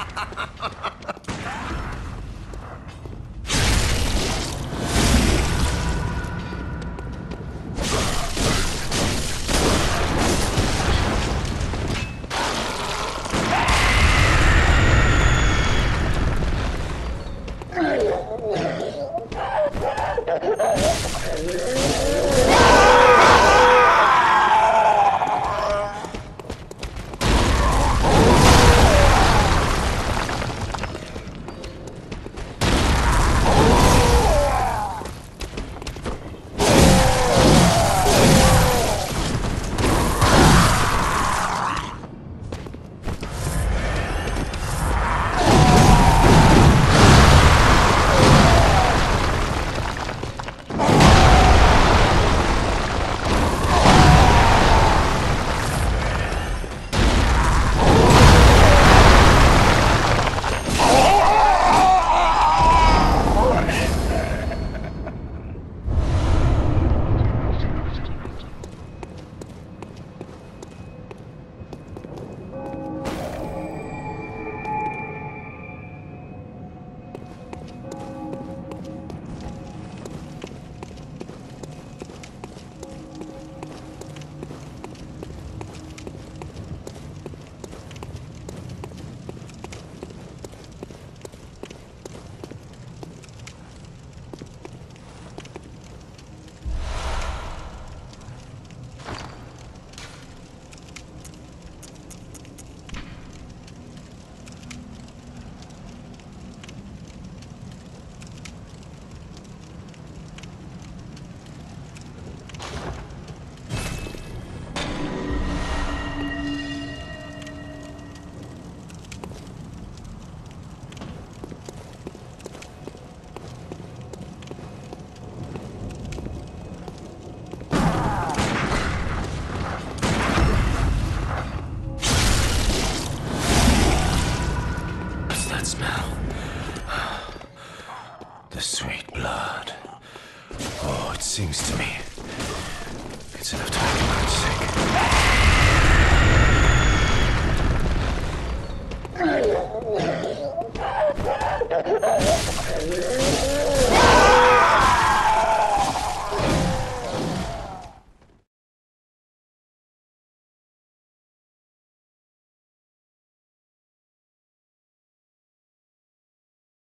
Ha ha ha ha ha! smell. The sweet blood. Oh, it seems to me it's enough time for my sake.